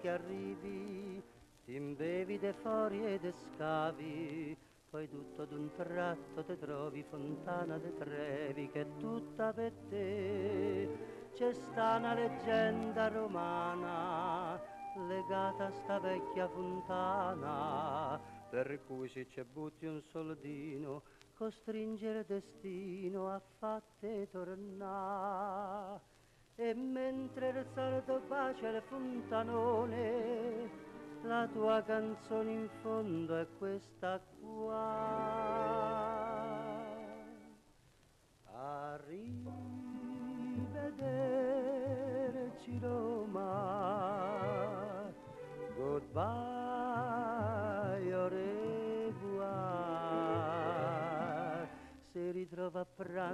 che arrivi, ti imbevi de fori e de scavi, poi tutto d'un tratto te trovi fontana de Trevi che è tutta per te. C'è sta una leggenda romana legata a sta vecchia fontana, per cui se ci butti un soldino costringe il destino a fatte tornare. E mentre il solito bacia il fontanone, la tua canzone in fondo è questa qua.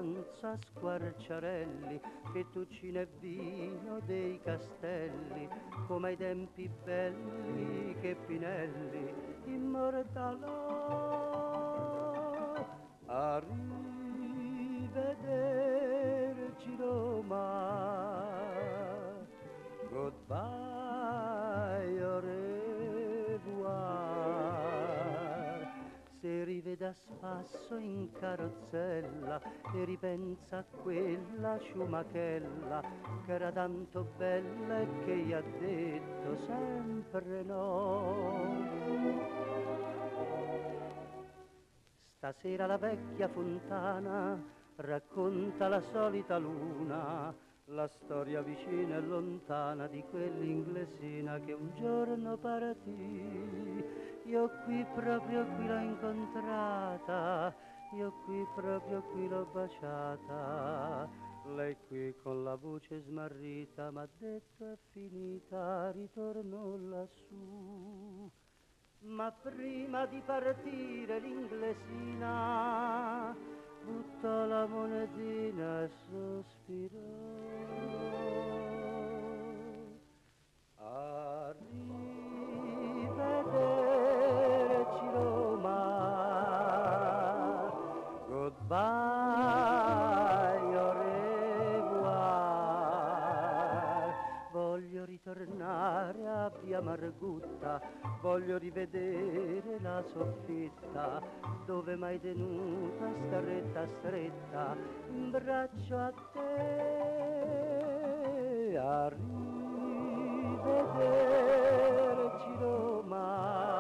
A pranzo a Squarciarelli, fettuccine e vino dei castelli, come ai tempi belli che Pinelli immortalò. Arrivederci spasso in carrozzella e ripensa a quella ciumachella che era tanto bella e che gli ha detto sempre no. Stasera la vecchia fontana racconta la solita luna, la storia vicina e lontana di quell'inglesina che un giorno partì. Io qui proprio qui l'ho incontrata, io qui proprio qui l'ho baciata. Lei qui con la voce smarrita m'ha detto è finita, ritorno lassù. Ma prima di partire l'inglesina tutta la monetina sospirò. Arrivederci Roma, goodbye. A via Margutta, voglio rivedere la soffitta dove mai tenuta stretta stretta in braccio a te. Arrivederci Roma,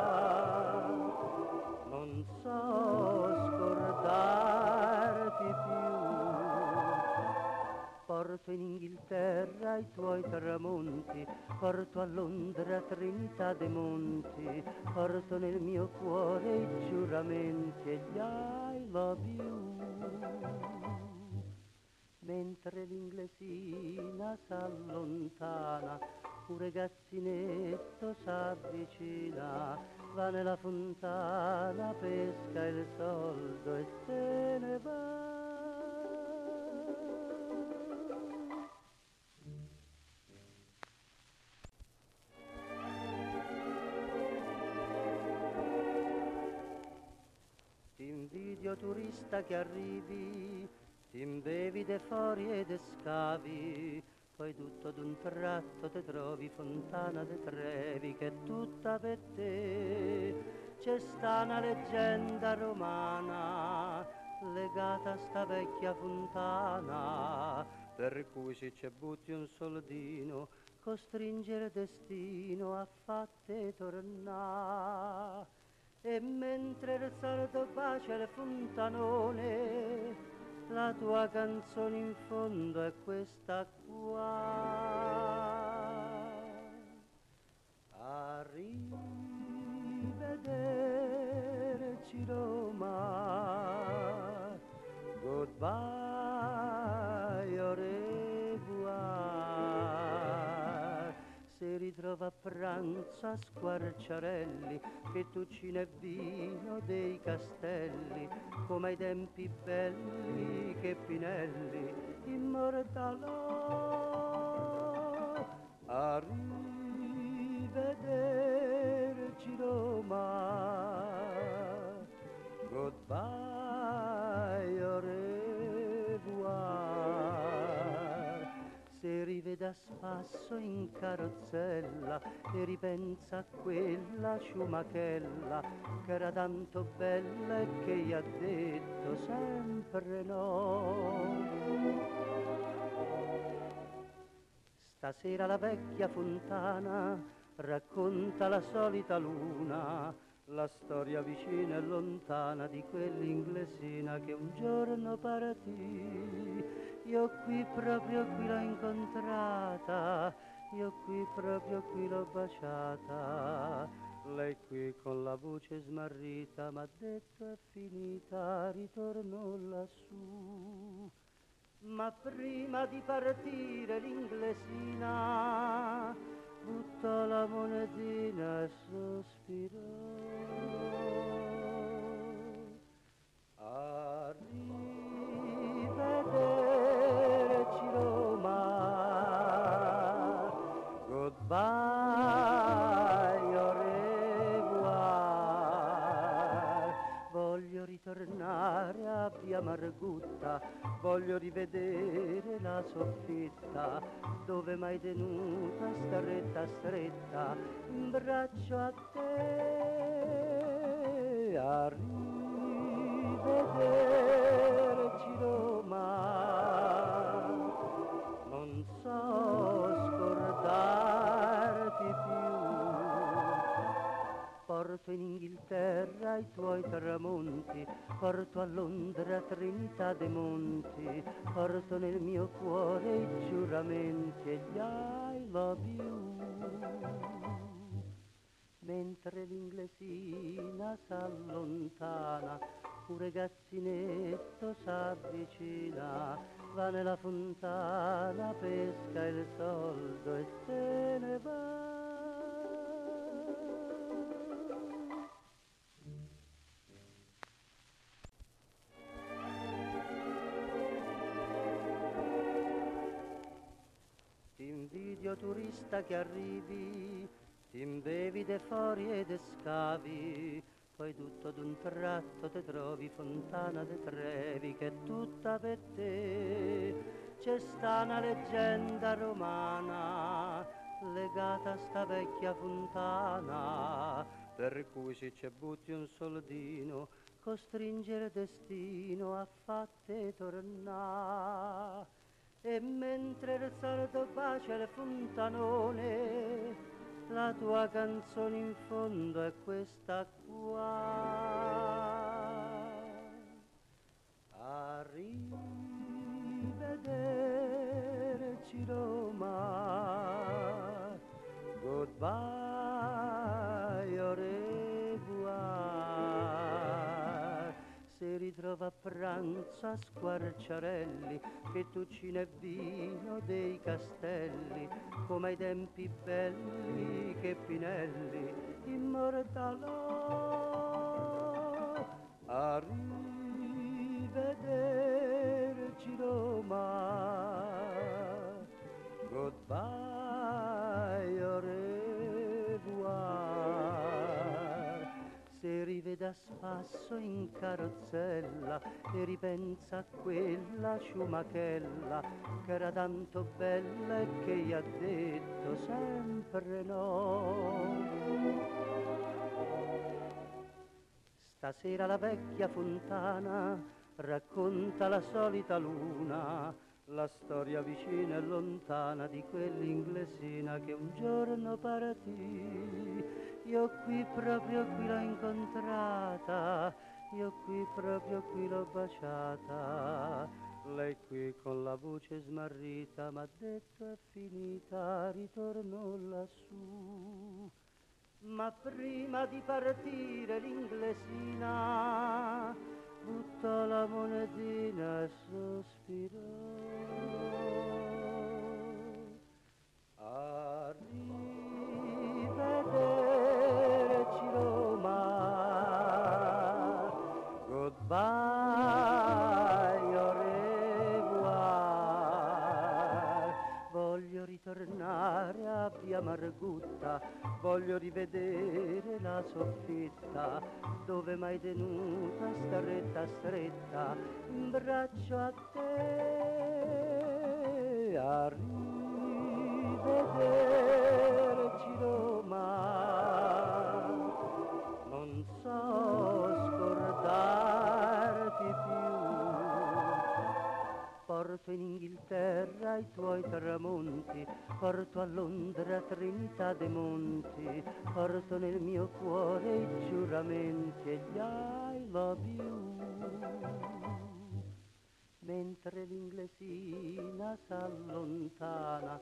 Porto in Inghilterra i tuoi tramonti, porto a Londra Trinità dei Monti, porto nel mio cuore i giuramenti e gli I love you. Mentre l'inglesina s'allontana, un ragazzinetto s'avvicina, va nella fontana, pesca il soldo e se ne va. Invidio turista che arrivi, ti imbevi de fori e de scavi, poi tutto d'un tratto te trovi fontana de Trevi che è tutta per te. C'è sta una leggenda romana legata a sta vecchia fontana, per cui se ci butti un soldino costringe il destino a fatte tornare. E mentre il solito bacia il fontanone, la tua canzone in fondo è questa qua. Ritrova a pranzo a Squarciarelli, fettuccine e vino dei castelli, come ai tempi belli che Pinelli immortalò. Arrivederci Roma, goodbye, au revoir. se rivede a spasso in carrozzella e ripensa a quella ciumachella che era tanto bella e che gli ha detto sempre no. Stasera la vecchia fontana racconta la solita luna, la storia vicina e lontana di quell'inglesina che un giorno partì. Io qui proprio qui l'ho incontrata, io qui proprio qui l'ho baciata. Lei qui con la voce smarrita m'ha detto è finita, ritorno lassù. Ma prima di partire l'inglesina buttò la monetina e sospirò. Arrivederci goodbye, au revoir. Voglio ritornare a via Margutta, voglio rivedere la soffitta dove mai tenuta stretta stretta in braccio a te. Arrivederci Roma, in Inghilterra i tuoi tramonti, porto a Londra Trinità dei Monti, porto nel mio cuore i giuramenti e gli I love you. Mentre l'inglesina s'allontana, un ragazzinetto s'avvicina, va nella fontana, pesca il soldo e se ne va. Turista che arrivi, ti imbevi de fori e de scavi, poi tutto d'un tratto te trovi fontana de Trevi che è tutta per te. C'è sta una leggenda romana legata a sta vecchia fontana, per cui se ci butti un soldino, costringe il destino a fatte tornare. E mentre il solito bacia il fontanone, la tua canzone in fondo è questa qua. Arrivederci Roma, goodbye, au revoir. Si ritrova a pranzo a Squarciarelli, fettuccine e vino dei castelli, come ai tempi belli che Pinelli immortalò. Arrivederci spasso in carrozzella e ripensa a quella ciumachella che era tanto bella e che gli ha detto sempre no. Stasera la vecchia fontana racconta la solita luna, la storia vicina e lontana di quell'inglesina che un giorno partì. Io qui proprio qui l'ho incontrata, io qui proprio qui l'ho baciata. Lei qui con la voce smarrita m'ha detto è finita, ritorno lassù. Ma prima di partire l'inglesina buttò la monetina e sospirò. Arrivederci Vai, au revoir. Voglio ritornare a via Margutta, voglio rivedere la soffitta, dove mai tenuta stretta stretta, in braccio a te. Arrivederci domani. Arriva tramonti, porto a Londra Trinità dei Monti, porto nel mio cuore i giuramenti e gli I love you. Mentre l'inglesina s'allontana,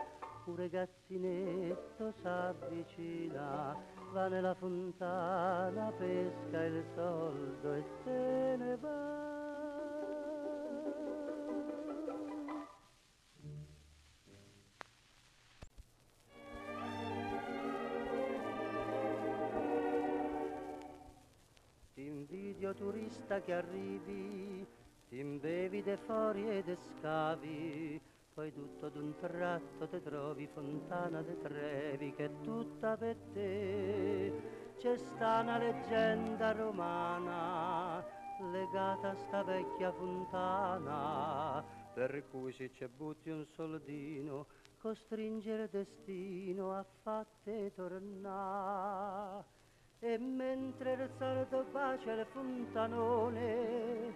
un ragazzinetto s'avvicina, va nella fontana, pesca il soldo e se ne va. Turista che arrivi, ti imbevi de fori e de scavi, poi tutto d'un tratto te trovi fontana de Trevi che è tutta per te. C'è sta una leggenda romana legata a sta vecchia fontana, per cui se ci butti un soldino, costringere destino a fatte tornare. E mentre il solito bacia il fontanone,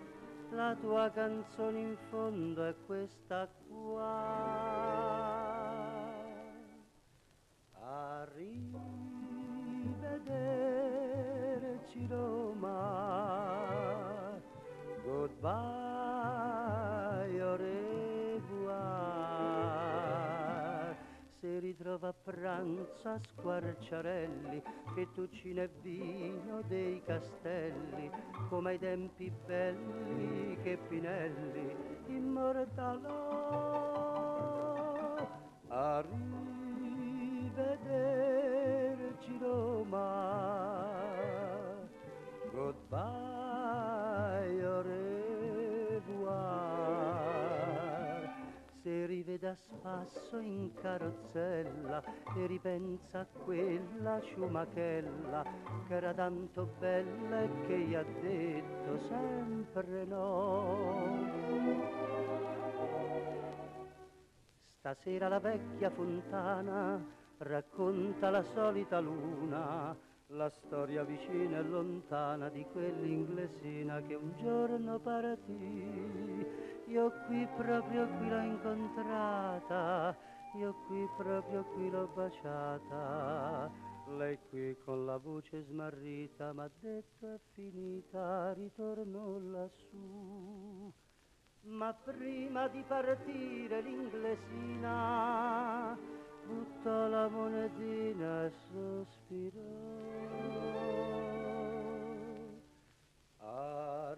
la tua canzone in fondo è questa qua. A ritrova a pranzo a Squarciarelli, fettuccine e vino dei castelli, come ai tempi belli che Pinelli immortalò. A spasso in carrozzella e ripensa a quella ciumachella che era tanto bella e che gli ha detto sempre no. Stasera la vecchia fontana racconta la solita luna, la storia vicina e lontana di quell'inglesina che un giorno partì. Io qui proprio qui l'ho incontrata, io qui proprio qui l'ho baciata. Lei qui con la voce smarrita m'ha detto è finita, ritorno lassù. Ma prima di partire l'inglesina buttò la monetina e sospirò. A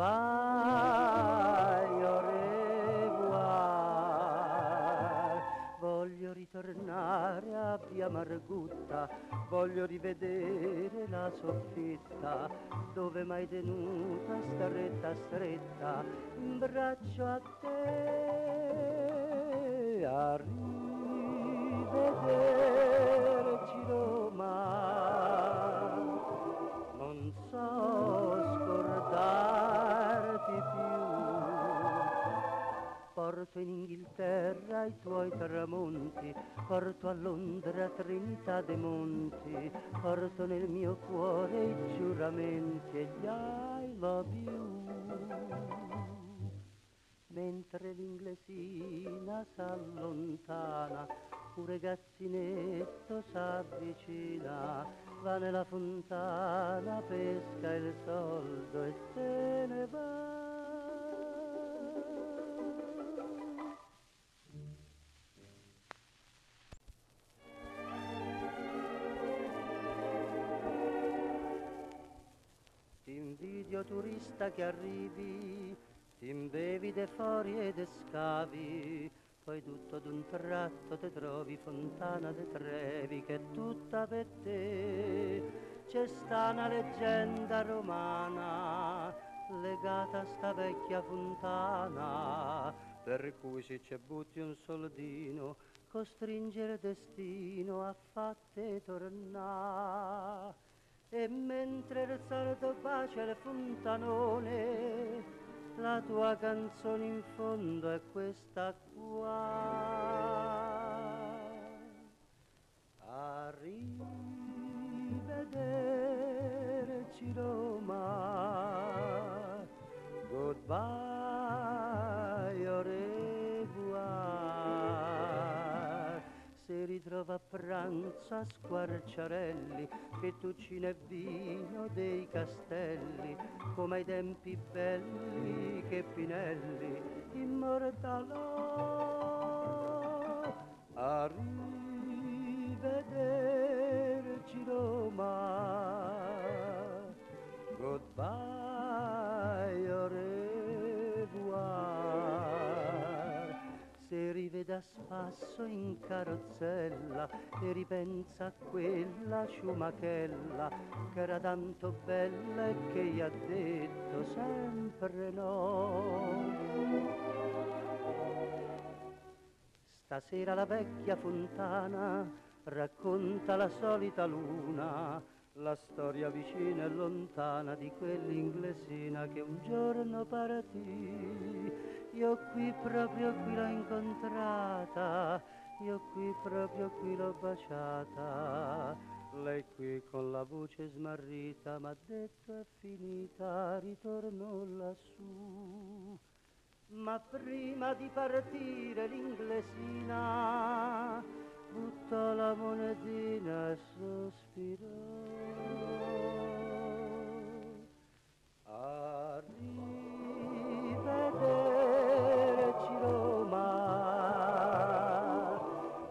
goodbye, au revoir. Voglio ritornare a via Margutta, voglio rivedere la soffitta dove mai tenuta stretta stretta in braccio a te. A rivederci Porto in Inghilterra i tuoi tramonti, porto a Londra Trinità dei Monti, porto nel mio cuore i giuramenti e gli I love you. Mentre l'inglesina s'allontana, un ragazzinetto s'avvicina, va nella fontana, pesca il soldo e se ne va. Invidio turista che arrivi, ti imbevi de fori e de scavi, poi tutto d'un tratto te trovi fontana de Trevi che è tutta per te. C'è sta una leggenda romana legata a sta vecchia fontana, per cui se ci butti un soldino, costringere destino a fatte tornare. E mentre il solito bacia il fontanone, la tua canzone in fondo è questa qua. A pranzo a squarciarelli, fettuccine e vino dei castelli, come ai tempi belli che Pinelli immortalò. Arrivederci Roma, spasso in carrozzella e ripensa a quella ciumachella che era tanto bella e che gli ha detto sempre no. Stasera la vecchia fontana racconta la solita luna, la storia vicina e lontana di quell'inglesina che un giorno partì. Io qui proprio qui l'ho incontrata, io qui proprio qui l'ho baciata. Lei qui con la voce smarrita m'ha detto è finita, ritorno lassù. Ma prima di partire l'inglesina buttò la monetina e sospirò. Arrivederci Roma,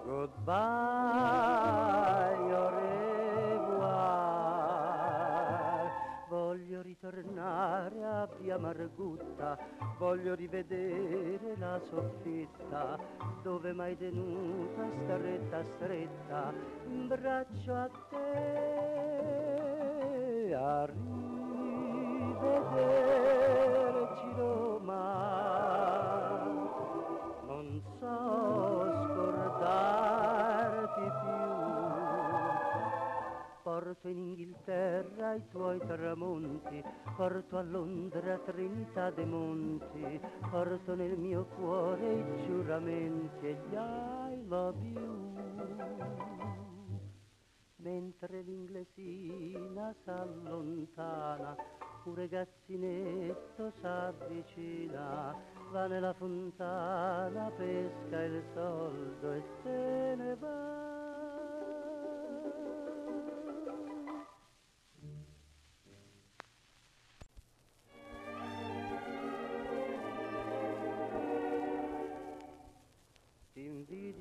goodbye, Ritornare a via Margutta, voglio rivedere la soffitta dove mai tenuta stretta stretta in braccio a te. Arrivederci Roma, Porto in Inghilterra i tuoi tramonti, porto a Londra Trinità dei Monti, porto nel mio cuore i giuramenti e gli I love you. Mentre l'inglesina s'allontana, un ragazzinetto s'avvicina, va nella fontana, pesca il soldo e se ne va.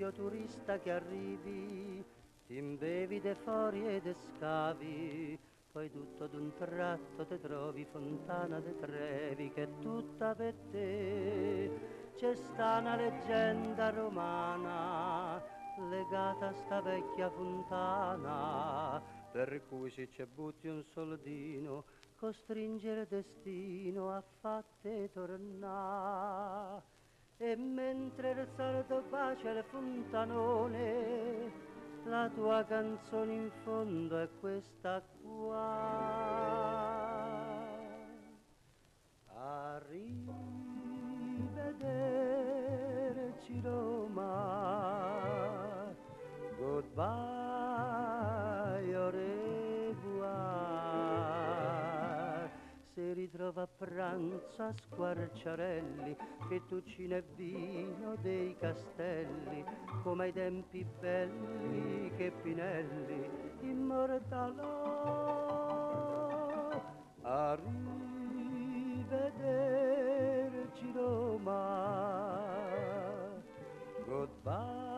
Invidio turista che arrivi, ti imbevi de fori e de scavi, poi tutto d'un tratto te trovi fontana de Trevi che è tutta per te. C'è sta una leggenda romana legata a sta vecchia fontana, per cui se ci butti un soldino, costringe il destino a fatte tornare. E mentre il solito bacia il fontanone, la tua canzone in fondo è questa qua. Arrivederci Roma, goodbye, Si ritrova a pranzo a squarciarelli, fettuccine e vino dei castelli, come ai tempi belli che Pinelli immortalò. Arrivederci Roma, goodbye,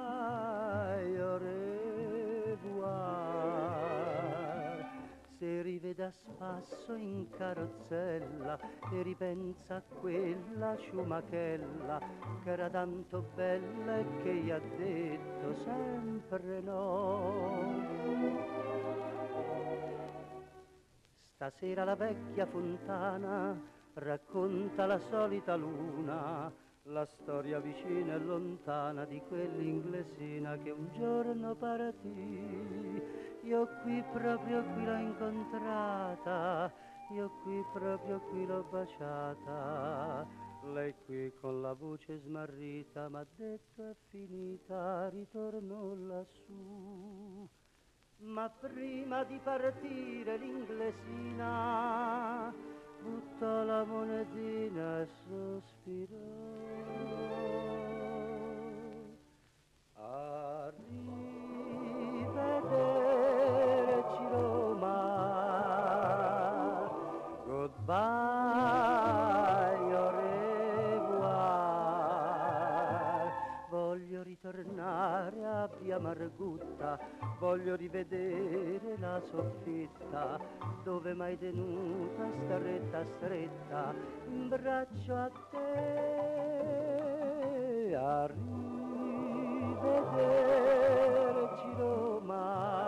Se rivede a spasso in carrozzella e ripensa a quella ciumachella che era tanto bella e che gli ha detto sempre no. Stasera la vecchia fontana racconta la solita luna, la storia vicina e lontana di quell'inglesina che un giorno partì. Io qui proprio qui l'ho incontrata, io qui proprio qui l'ho baciata. Lei qui con la voce smarrita m'ha detto è finita, ritorno lassù. Ma prima di partire l'inglesina butta la monetina e sospirò. Arrivederci Roma, goodbye. Margutta, voglio rivedere la soffitta, dove mai tenuta stretta stretta, in braccio a te, a rivederci Roma,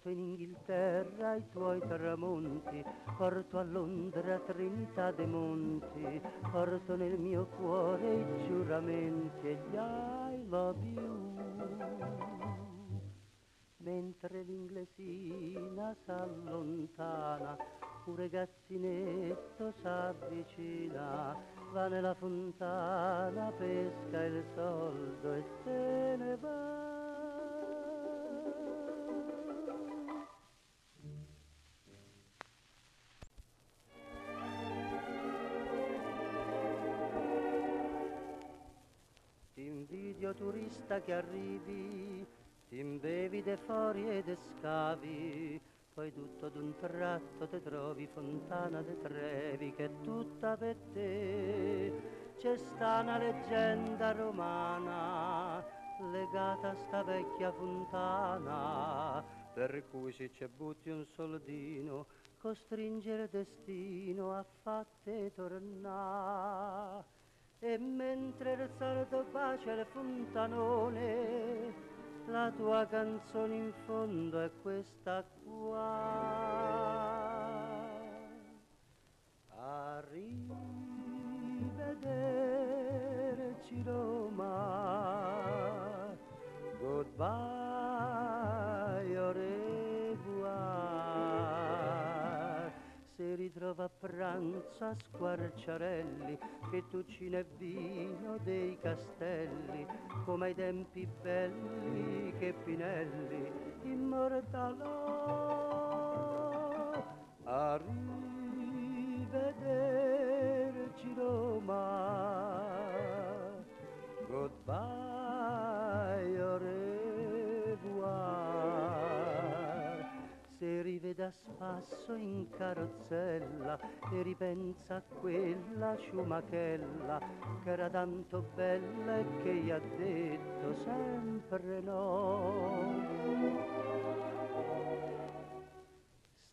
porto in Inghilterra i tuoi tramonti, porto a Londra Trinità dei Monti, porto nel mio cuore i giuramenti e gli I love you. Mentre l'inglesina s'allontana, un ragazzinetto s'avvicina, va nella fontana, pesca il soldo e se ne va. Turista che arrivi, ti imbevi de fori e de scavi, poi tutto d'un tratto te trovi fontana de Trevi che è tutta per te. C'è sta una leggenda romana legata a sta vecchia fontana, per cui se ci butti un soldino, costringe il destino a fatte tornare. E mentre il solito bacia il fontanone, la tua canzone in fondo è questa qua. A rivederci Roma, goodbye, ritrova a pranzo a Squarciarelli, fettuccine e vino dei castelli, come ai tempi belli che Pinelli immortalò. A spasso in carrozzella e ripensa a quella ciumachella che era tanto bella e che gli ha detto sempre no.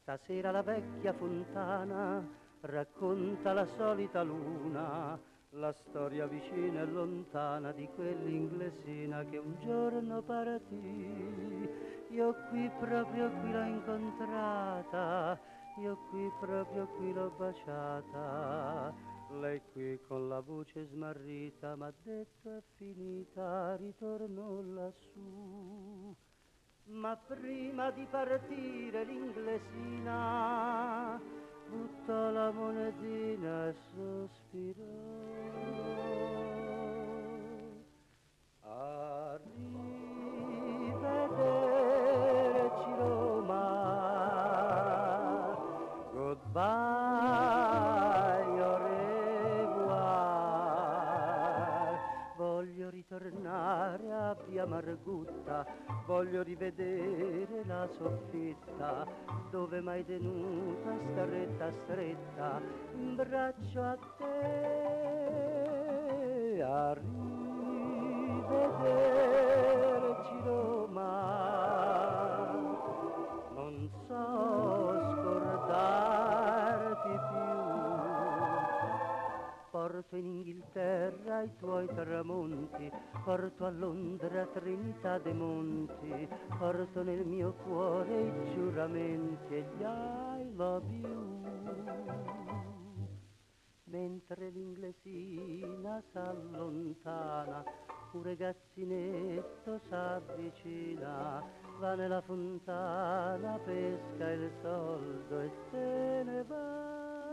Stasera la vecchia fontana racconta la solita luna, la storia vicina e lontana di quell'inglesina che un giorno partì. Io qui proprio qui l'ho incontrata, io qui proprio qui l'ho baciata. Lei qui con la voce smarrita m'ha detto è finita, ritorno lassù. Ma prima di partire l'inglesina buttò la monetina sospirò. A rivederci Roma, goodbye, Ritornare a via Margutta, voglio rivedere la soffitta, dove mai tenuta stretta stretta, in braccio a te, a rivederci in Inghilterra i tuoi tramonti, porto a Londra Trinità dei Monti, porto nel mio cuore i giuramenti e gli I love you. Mentre l'inglesina s'allontana, un ragazzinetto s'avvicina, va nella fontana, pesca il soldo e se ne va.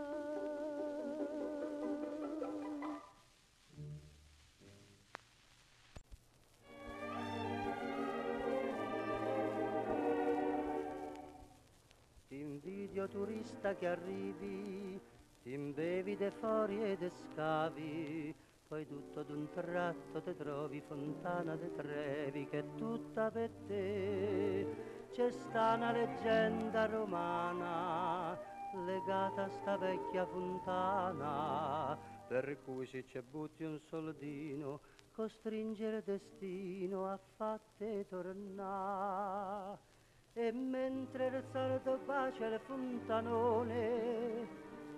Invidio turista che arrivi, ti imbevi de fori e de scavi, poi tutto d'un tratto te trovi fontana de Trevi che è tutta per te. C'è sta una leggenda romana legata a sta vecchia fontana, per cui se ci butti un soldino, costringere destino a fatte tornare. E mentre il solito bacia il fontanone,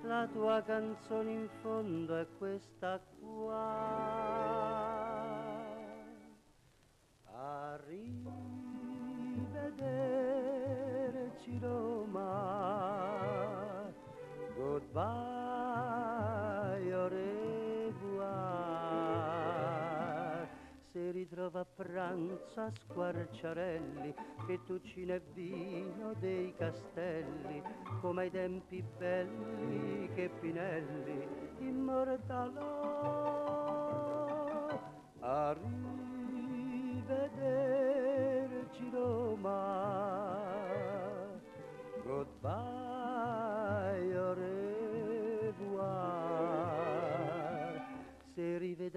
la tua canzone in fondo è questa qua. Arrivederci Roma, goodbye, Si ritrova a pranzo a Squarciarelli, fettuccine e vino dei castelli, come ai tempi belli che Pinelli immortalò. Arrivederci Roma,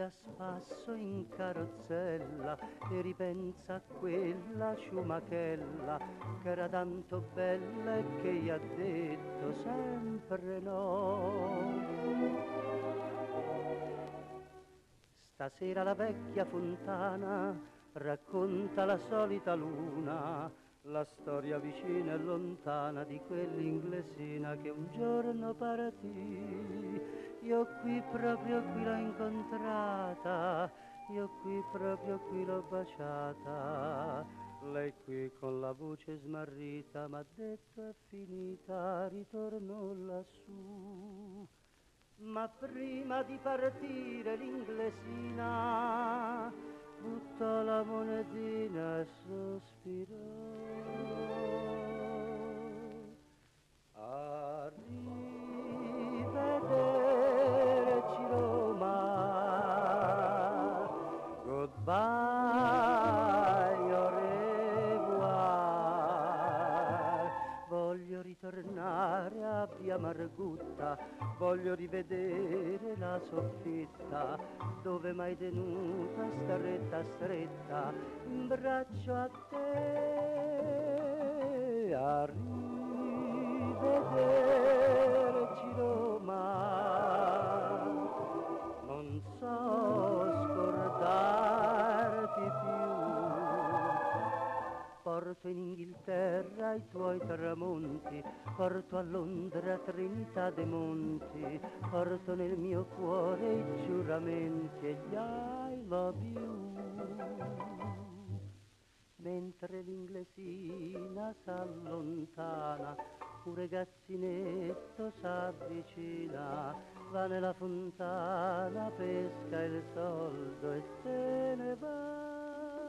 spasso in carrozzella e ripensa a quella ciumachella che era tanto bella e che gli ha detto sempre no. Stasera la vecchia fontana racconta la solita luna, la storia vicina e lontana di quell'inglesina che un giorno partì. Io qui proprio qui l'ho incontrata, io qui proprio qui l'ho baciata. Lei qui con la voce smarrita m'ha detto è finita, ritorno lassù. Ma prima di partire l'inglesina buttò la monetina sospirò. Arrivederci Roma, goodbye, Ritornare a via Margutta. Voglio rivedere la soffitta dove mai tenuta stretta stretta. In braccio a te arrivederci Roma porto in Inghilterra i tuoi tramonti, porto a Londra Trinità dei Monti, porto nel mio cuore i giuramenti e gli I love you. Mentre l'inglesina s'allontana, un ragazzinetto s'avvicina, va nella fontana, pesca il soldo e se ne va.